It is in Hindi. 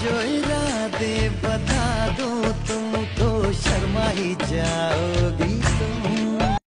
जो इरादे बता दो तुम तो शर्मा ही जाओ